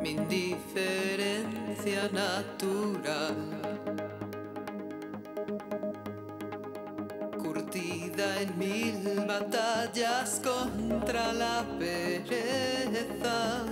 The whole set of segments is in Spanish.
Mi indiferencia natural, curtida en mil batallas contra la pereza.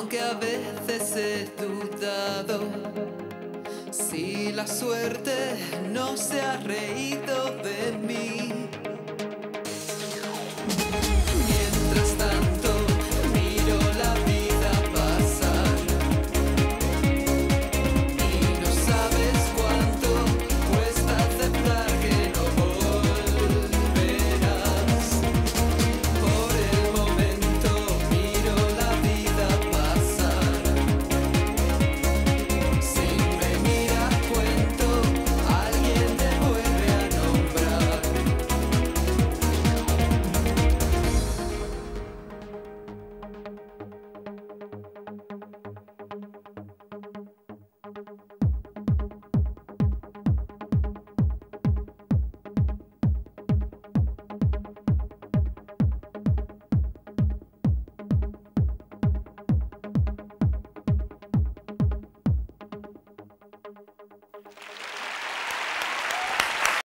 aunque a veces he dudado si la suerte no se ha reído.